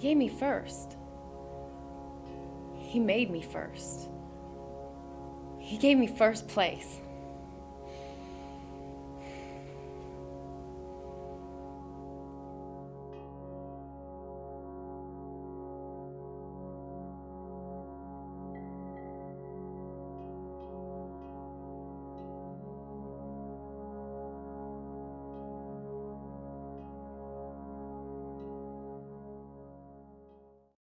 He gave me first. He made me first. He gave me first place.